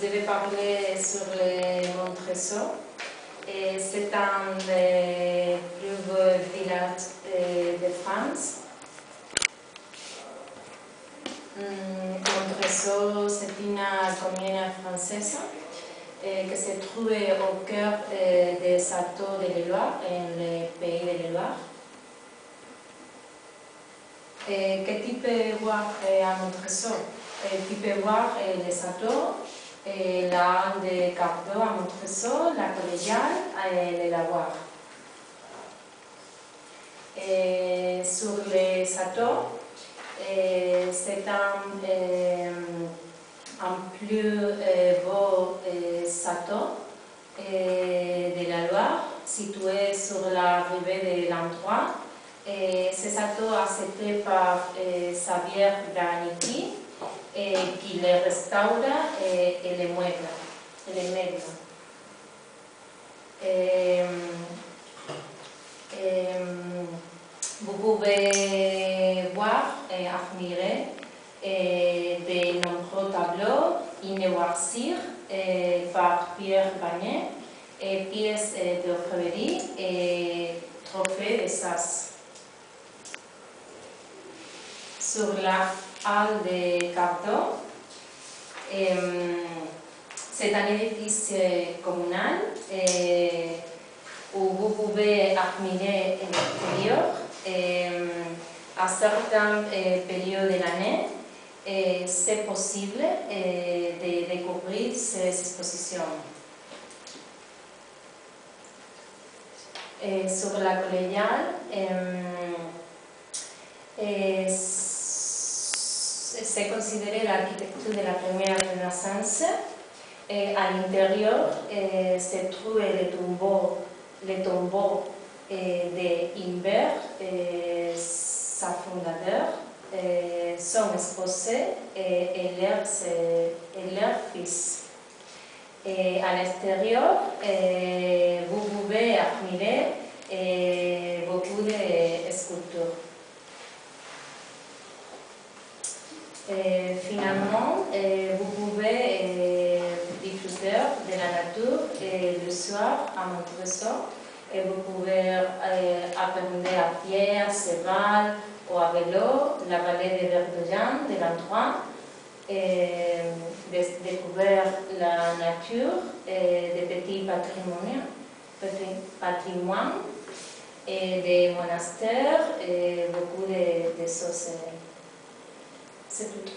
Je vais parler sur le Montresor. C'est un des plus beaux villages euh, de France. Hum, Montresor, c'est une commune française euh, qui se trouve au cœur euh, des châteaux de l'Éloire, dans le pays de l'Éloire. Que tu peux voir à Montresor? Tu peux voir les châteaux, la halle de Cardo à Montresor, la collégiale et le lavoir. Et sur les euh, c'est un, euh, un plus euh, beau euh, château euh, de la Loire, situé sur la rive de l'endroit. Et ce château accepté par Xavier Graniti, et qui le restaure et, et le meuble. et le meuble. Et, et, vous pouvez voir et admirer et de nombreux tableaux innovatifs et par Pierre Bagnet et pièces euh, d'orfèvrerie et trophées de sas. Sur la halle de Cardo, euh, c'est un édifice communal euh, où vous pouvez admirer l'extérieur euh, à certaines périodes de l'année. C'est possible euh, de découvrir ces expositions. Et sur la collégiale, c'est considéré l'architecture de la première Renaissance. Et à l'intérieur se trouvent les tombeaux, les tombeaux euh, d'Imbert, euh, sa fondateur, euh, sont exposés et, et, leur, fils. Et à l'extérieur, vous pouvez admirer beaucoup de Et finalement, euh, vous pouvez euh, disfruter de la nature le soir à Montresor. Et vous pouvez apprendre à pied, à cheval ou à vélo la vallée de Verdoyan, de l'endroit. Et découvrir la nature des petits patrimoines, petits et des monastères et beaucoup de, de. C'est tout.